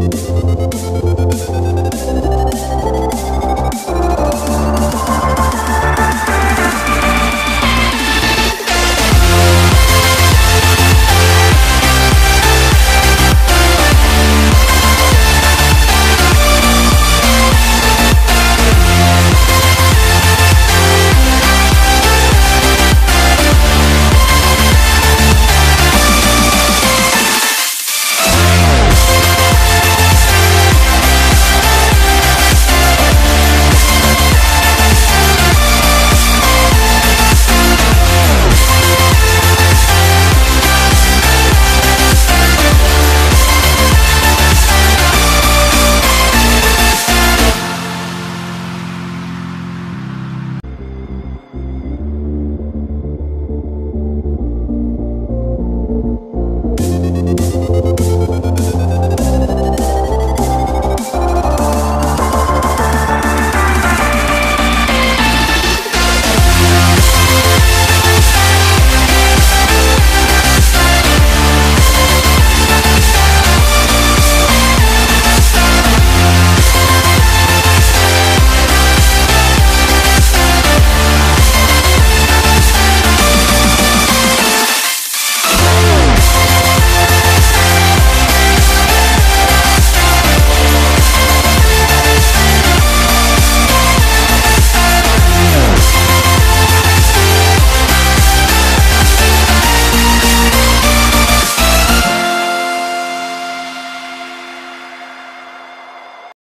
Müzik